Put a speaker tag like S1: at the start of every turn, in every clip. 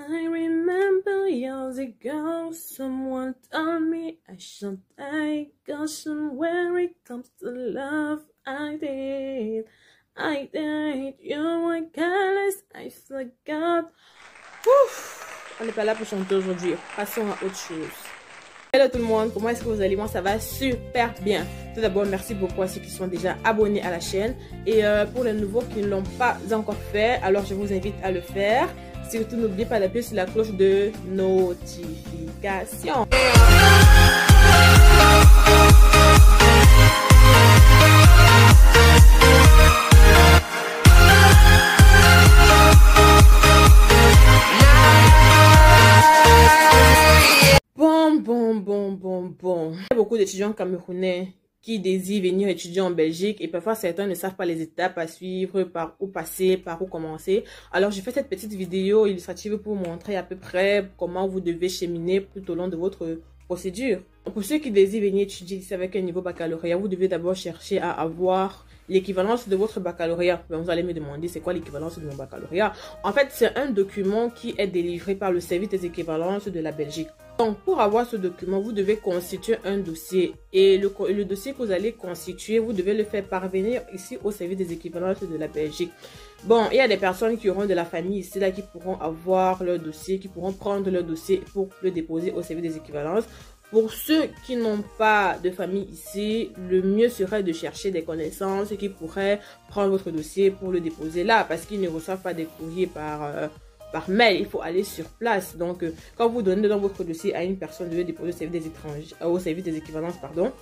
S1: I remember years ago, someone told me I should take caution when it comes to love. I did, I did. You were careless, I forgot. Ouf, on n'est pas là pour chanter aujourd'hui. Passons à autre chose. Hello tout le monde, comment est-ce que vous allez? Moi ça va super bien. Tout d'abord, merci beaucoup à ceux qui sont déjà abonnés à la chaîne. Et euh, pour les nouveaux qui ne l'ont pas encore fait, alors je vous invite à le faire. Surtout, n'oubliez pas d'appuyer sur la cloche de notification. Bon, bon, bon, bon, bon. Il y a beaucoup d'étudiants camerounais qui venir étudier en Belgique et parfois certains ne savent pas les étapes à suivre, par où passer, par où commencer. Alors j'ai fait cette petite vidéo illustrative pour montrer à peu près comment vous devez cheminer tout au long de votre procédure. Pour ceux qui désirent venir étudier ici avec un niveau baccalauréat, vous devez d'abord chercher à avoir l'équivalence de votre baccalauréat. Ben, vous allez me demander c'est quoi l'équivalence de mon baccalauréat? En fait, c'est un document qui est délivré par le service des équivalences de la Belgique. Donc, pour avoir ce document, vous devez constituer un dossier. Et le, le, dossier que vous allez constituer, vous devez le faire parvenir ici au service des équivalences de la Belgique. Bon, il y a des personnes qui auront de la famille ici, là, qui pourront avoir leur dossier, qui pourront prendre leur dossier pour le déposer au service des équivalences. Pour ceux qui n'ont pas de famille ici, le mieux serait de chercher des connaissances qui pourraient prendre votre dossier pour le déposer là, parce qu'ils ne reçoivent pas des courriers par... Euh, par mail, il faut aller sur place. Donc, euh, quand vous donnez dans votre dossier à une personne, devez déposer au service des étrangers, euh, au service des équivalences, pardon.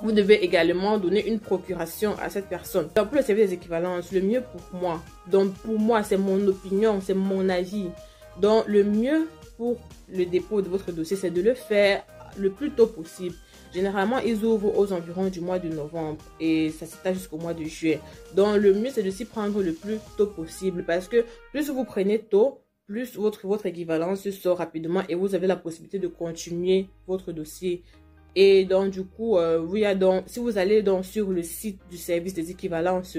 S1: Vous devez également donner une procuration à cette personne. Donc, pour le service des équivalences, le mieux pour moi, donc pour moi, c'est mon opinion, c'est mon avis. Donc, le mieux pour le dépôt de votre dossier, c'est de le faire le plus tôt possible. Généralement, ils ouvrent aux environs du mois de novembre et ça s'étale jusqu'au mois de juillet. Donc, le mieux, c'est de s'y prendre le plus tôt possible parce que plus vous prenez tôt, plus votre, votre équivalence sort rapidement et vous avez la possibilité de continuer votre dossier. Et donc, du coup, euh, oui, donc, si vous allez donc sur le site du service des équivalences,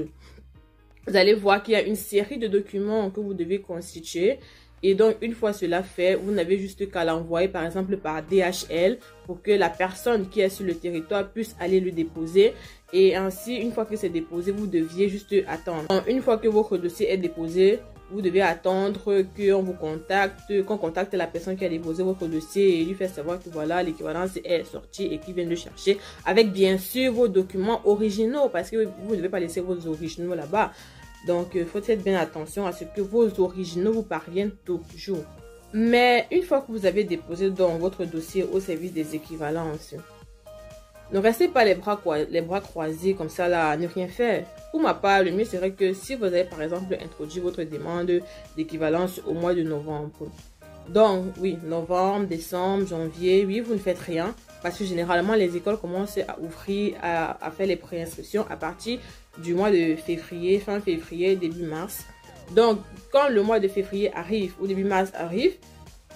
S1: vous allez voir qu'il y a une série de documents que vous devez constituer. Et donc, une fois cela fait, vous n'avez juste qu'à l'envoyer, par exemple, par DHL pour que la personne qui est sur le territoire puisse aller le déposer. Et ainsi, une fois que c'est déposé, vous deviez juste attendre. Une fois que votre dossier est déposé, vous devez attendre qu'on vous contacte, qu'on contacte la personne qui a déposé votre dossier et lui faire savoir que voilà, l'équivalence est sortie et qu'il vient de chercher avec bien sûr vos documents originaux parce que vous ne devez pas laisser vos originaux là-bas. Donc, il faut faire bien attention à ce que vos originaux vous parviennent toujours. Mais une fois que vous avez déposé dans votre dossier au service des équivalences, ne restez pas les bras, les bras croisés comme ça là, ne rien faire. Pour ma part, le mieux serait que si vous avez par exemple introduit votre demande d'équivalence au mois de novembre. Donc, oui, novembre, décembre, janvier, oui, vous ne faites rien. Parce que généralement, les écoles commencent à ouvrir, à faire les préinscriptions à partir du mois de février, fin février, début mars. Donc, quand le mois de février arrive ou début mars arrive,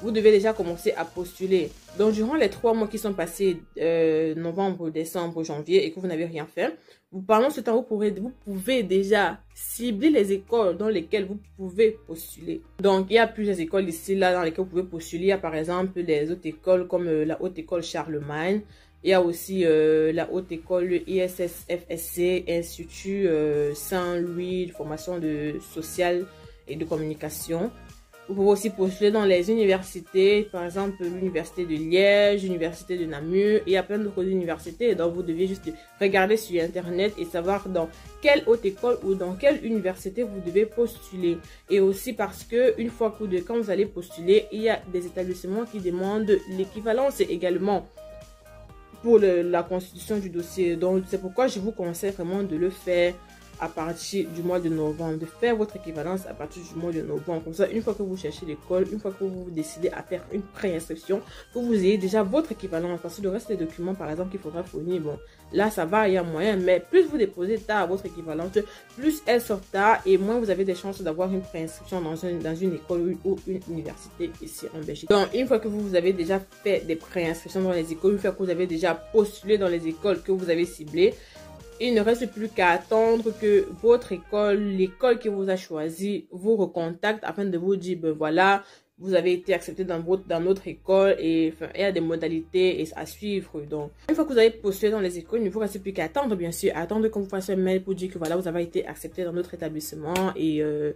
S1: vous devez déjà commencer à postuler. Donc, durant les trois mois qui sont passés, euh, novembre, décembre, janvier, et que vous n'avez rien fait, pendant ce temps, vous, pourrez, vous pouvez déjà cibler les écoles dans lesquelles vous pouvez postuler. Donc, il y a plusieurs écoles ici, là, dans lesquelles vous pouvez postuler. Il y a par exemple des autres écoles comme euh, la Haute École Charlemagne, il y a aussi euh, la haute école, le ISSFSC, Institut euh, Saint-Louis formation de sociale et de communication. Vous pouvez aussi postuler dans les universités, par exemple l'université de Liège, l'université de Namur, il y a plein d'autres universités, donc vous devez juste regarder sur internet et savoir dans quelle haute école ou dans quelle université vous devez postuler. Et aussi parce que une fois que quand vous allez postuler, il y a des établissements qui demandent l'équivalence également pour la constitution du dossier. Donc, c'est pourquoi je vous conseille vraiment de le faire à partir du mois de novembre, de faire votre équivalence à partir du mois de novembre. Comme ça, une fois que vous cherchez l'école, une fois que vous décidez à faire une préinscription, que vous ayez déjà votre équivalence. Parce que le reste des documents, par exemple, qu'il faudra fournir, bon, là, ça va, il y a moyen. Mais plus vous déposez tard votre équivalence, plus elle sort tard et moins vous avez des chances d'avoir une préinscription dans, une dans une école ou une université ici en Belgique. Donc, une fois que vous avez déjà fait des préinscriptions dans les écoles, une fois que vous avez déjà postulé dans les écoles que vous avez ciblées, il ne reste plus qu'à attendre que votre école, l'école qui vous a choisi, vous recontacte afin de vous dire, ben voilà, vous avez été accepté dans, votre, dans notre école et il y a des modalités à suivre. Donc, une fois que vous avez postulé dans les écoles, il ne vous reste plus qu'à attendre, bien sûr, attendre qu'on vous fasse un mail pour dire que voilà, vous avez été accepté dans notre établissement et, euh,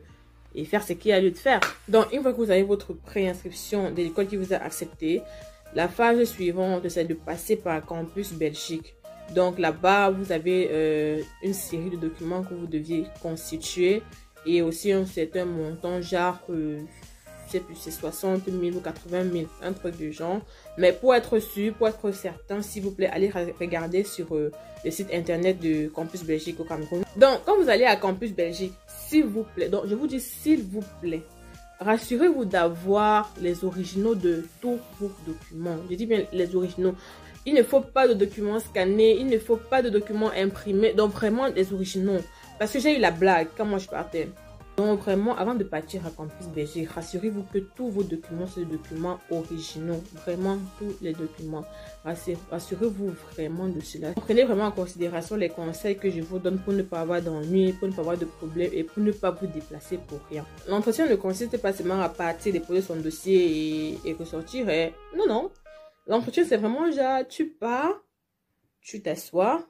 S1: et faire ce qu'il y a lieu de faire. Donc, une fois que vous avez votre préinscription de l'école qui vous a accepté, la phase suivante, c'est de passer par Campus Belgique. Donc là-bas, vous avez euh, une série de documents que vous deviez constituer et aussi un certain montant, genre euh, plus, c'est 60 000 ou 80 000, un truc du genre. Mais pour être sûr, pour être certain, s'il vous plaît, allez regarder sur euh, le site internet de Campus Belgique au Cameroun. Donc, quand vous allez à Campus Belgique, s'il vous plaît, donc je vous dis s'il vous plaît, rassurez-vous d'avoir les originaux de tous vos documents. Je dis bien les originaux. Il ne faut pas de documents scannés, il ne faut pas de documents imprimés. Donc vraiment les originaux. Parce que j'ai eu la blague quand moi je partais. Donc vraiment, avant de partir à Campus Belgique, rassurez-vous que tous vos documents sont des documents originaux. Vraiment, tous les documents. Rassurez-vous vraiment de cela. Prenez vraiment en considération les conseils que je vous donne pour ne pas avoir d'ennui, pour ne pas avoir de problèmes et pour ne pas vous déplacer pour rien. L'entretien ne consiste pas seulement à partir, déposer son dossier et, ressortir. Et... Non, non. L'entretien, c'est vraiment genre, tu pars, tu t'assois,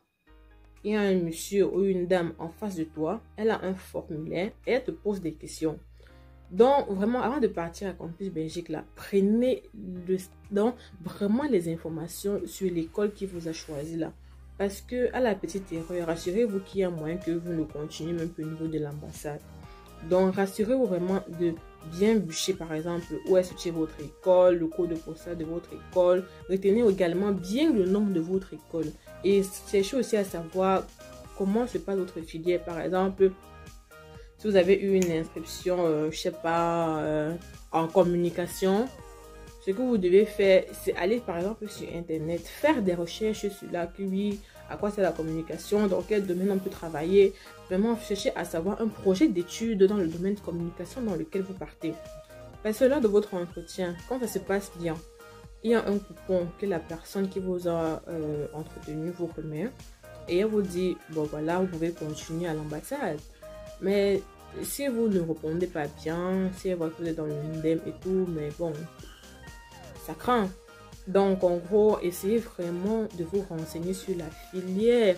S1: il y a un monsieur ou une dame en face de toi, elle a un formulaire et elle te pose des questions. Donc, vraiment, avant de partir à Campus Belgique, là, prenez le, donc, vraiment les informations sur l'école qui vous a choisi là. Parce que, à la petite erreur, rassurez-vous qu'il y a moyen que vous ne continuez même peu au niveau de l'ambassade. Donc, rassurez-vous vraiment de bien bûcher, par exemple, où est située votre école, le code postal de votre école. Retenez également bien le nom de votre école. Et cherchez aussi à savoir comment se passe votre filière. Par exemple, si vous avez eu une inscription, euh, je sais pas, euh, en communication, ce que vous devez faire, c'est aller par exemple sur Internet, faire des recherches sur la QI, à quoi c'est la communication, dans quel domaine on peut travailler. Vraiment, chercher à savoir un projet d'étude dans le domaine de communication dans lequel vous partez. Parce lors de votre entretien, quand ça se passe bien, il y a un coupon que la personne qui vous a euh, entretenu vous remet et elle vous dit, bon voilà, vous pouvez continuer à l'ambassade. Mais si vous ne répondez pas bien, si elle voit que vous êtes dans le et tout, mais bon, ça craint. Donc en gros, essayez vraiment de vous renseigner sur la filière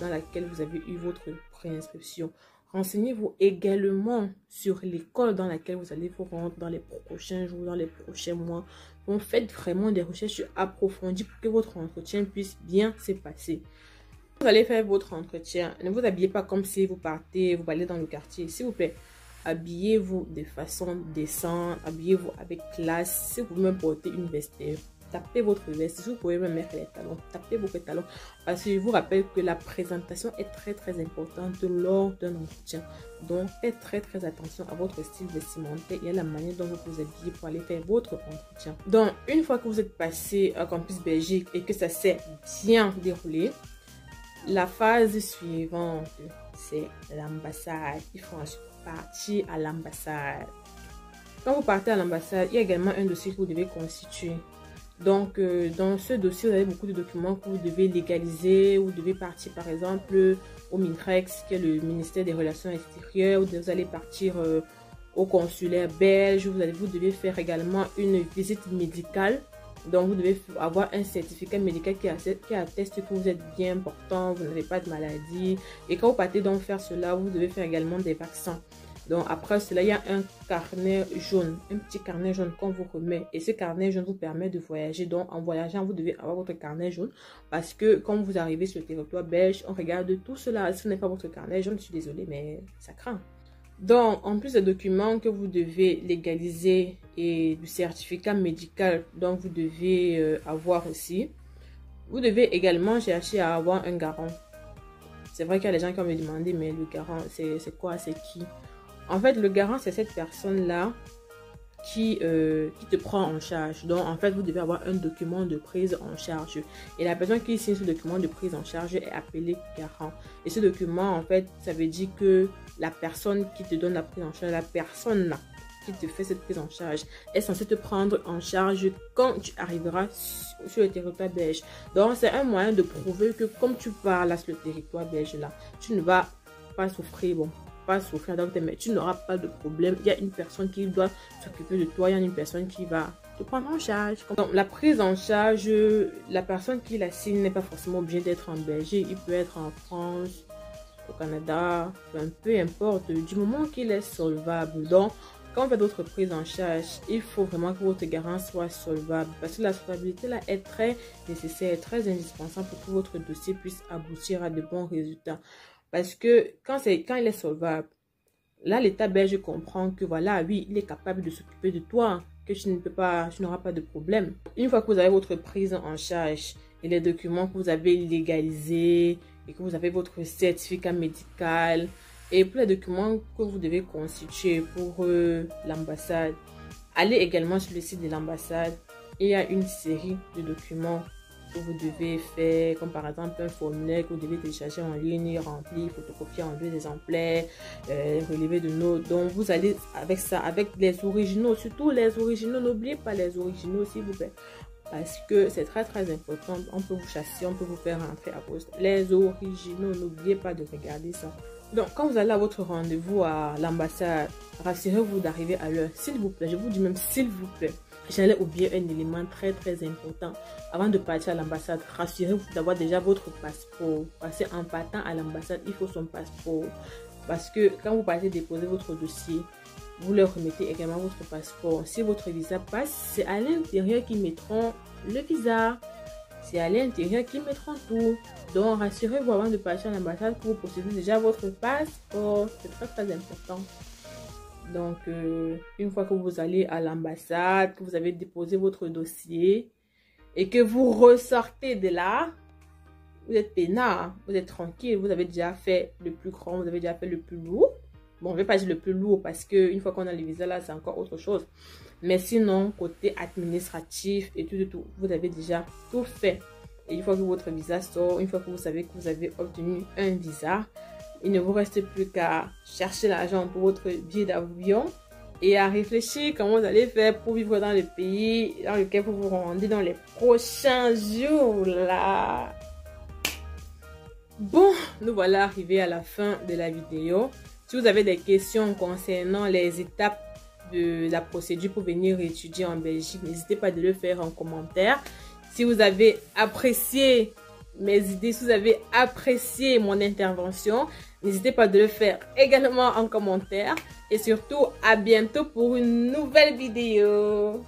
S1: dans laquelle vous avez eu votre préinscription. Renseignez-vous également sur l'école dans laquelle vous allez vous rendre dans les prochains jours, dans les prochains mois. Donc, faites vraiment des recherches approfondies pour que votre entretien puisse bien se passer. Vous allez faire votre entretien. Ne vous habillez pas comme si vous partez, vous allez dans le quartier. S'il vous plaît, habillez-vous de façon décente, habillez-vous avec classe. Si vous même portez une veste, tapez votre veste. Vous pouvez même mettre les talons, tapez vos talons. Parce que je vous rappelle que la présentation est très très importante lors d'un entretien. Donc, faites très très attention à votre style vestimentaire et à la manière dont vous vous habillez pour aller faire votre entretien. Donc, une fois que vous êtes passé à Campus Belgique et que ça s'est bien déroulé, la phase suivante, c'est l'ambassade. Il faut partir à l'ambassade. Quand vous partez à l'ambassade, il y a également un dossier que vous devez constituer. Donc, euh, dans ce dossier, vous avez beaucoup de documents que vous devez légaliser. Vous devez partir, par exemple, au MINREX, qui est le ministère des Relations extérieures. Vous allez partir euh, au consulaire belge. Vous devez faire également une visite médicale. Donc, vous devez avoir un certificat médical qui, qui atteste que vous êtes bien portant, vous n'avez pas de maladie. Et quand vous partez donc faire cela, vous devez faire également des vaccins. Donc après cela, il y a un carnet jaune, un petit carnet jaune qu'on vous remet. Et ce carnet jaune vous permet de voyager. Donc en voyageant, vous devez avoir votre carnet jaune. Parce que quand vous arrivez sur le territoire belge, on regarde tout cela. Si ce n'est pas votre carnet jaune, je suis désolée, mais ça craint. Donc, en plus des documents que vous devez légaliser et du certificat médical dont vous devez euh, avoir aussi, vous devez également chercher à avoir un garant. C'est vrai qu'il y a des gens qui vont me demander, mais le garant, c'est quoi, c'est qui? En fait, le garant, c'est cette personne-là qui, euh, qui te prend en charge. Donc, en fait, vous devez avoir un document de prise en charge. Et la personne qui signe ce document de prise en charge est appelée garant. Et ce document, en fait, ça veut dire que la personne qui te donne la prise en charge, la personne qui te fait cette prise en charge est censée te prendre en charge quand tu arriveras sur le territoire belge. Donc, c'est un moyen de prouver que comme tu parles sur le territoire belge là, tu ne vas pas souffrir. Pas souffrir donc mais tu n'auras pas de problème. Il y a une personne qui doit s'occuper de toi, il y a une personne qui va te prendre en charge. Donc, la prise en charge, la personne qui la signe n'est pas forcément obligée d'être en Belgique, il peut être en France, au Canada, peu importe, du moment qu'il est solvable. Donc, quand on fait d'autres prises en charge, il faut vraiment que votre garant soit solvable parce que la solvabilité là est très nécessaire, très indispensable pour que votre dossier puisse aboutir à de bons résultats. Parce que quand, quand il est solvable, là l'État belge comprend que voilà, oui, il est capable de s'occuper de toi, que tu ne peux pas, tu n'auras pas de problème. Une fois que vous avez votre prise en charge et les documents que vous avez légalisés et que vous avez votre certificat médical, et pour les documents que vous devez constituer pour euh, l'ambassade, allez également sur le site de l'ambassade. Il y a une série de documents vous devez faire, comme par exemple un formulaire que vous devez télécharger en ligne, remplir, photocopier en deux exemplaires, euh, relever de notes. Donc vous allez avec ça, avec les originaux, surtout les originaux, n'oubliez pas les originaux s'il vous plaît. Parce que c'est très très important, on peut vous chasser, on peut vous faire rentrer à poste. Les originaux, n'oubliez pas de regarder ça. Donc, quand vous allez à votre rendez-vous à l'ambassade, rassurez-vous d'arriver à l'heure. S'il vous plaît, je vous dis même s'il vous plaît. J'allais oublier un élément très très important. Avant de partir à l'ambassade, rassurez-vous d'avoir déjà votre passeport. Parce qu'en partant à l'ambassade, il faut son passeport. Parce que quand vous partez déposer votre dossier, vous leur remettez également votre passeport. Si votre visa passe, c'est à l'intérieur qu'ils mettront le visa. C'est à l'intérieur qu'ils mettront tout. Donc, rassurez-vous avant de partir à l'ambassade que vous possédez déjà votre passeport. C'est très, très important. Donc, euh, une fois que vous allez à l'ambassade, que vous avez déposé votre dossier et que vous ressortez de là, vous êtes peinard, vous êtes tranquille, vous avez déjà fait le plus grand, vous avez déjà fait le plus lourd. Bon, je ne vais pas dire le plus lourd parce que une fois qu'on a le visa là, c'est encore autre chose. Mais sinon, côté administratif et tout, vous avez déjà tout fait. Et une fois que votre visa sort, une fois que vous savez que vous avez obtenu un visa, il ne vous reste plus qu'à chercher l'argent pour votre billet d'avion et à réfléchir comment vous allez faire pour vivre dans le pays dans lequel vous vous rendez dans les prochains jours là. Bon, nous voilà arrivés à la fin de la vidéo. Si vous avez des questions concernant les étapes de la procédure pour venir étudier en Belgique, n'hésitez pas de le faire en commentaire. Si vous avez apprécié mes idées, si vous avez apprécié mon intervention, n'hésitez pas de le faire également en commentaire. Et surtout, à bientôt pour une nouvelle vidéo.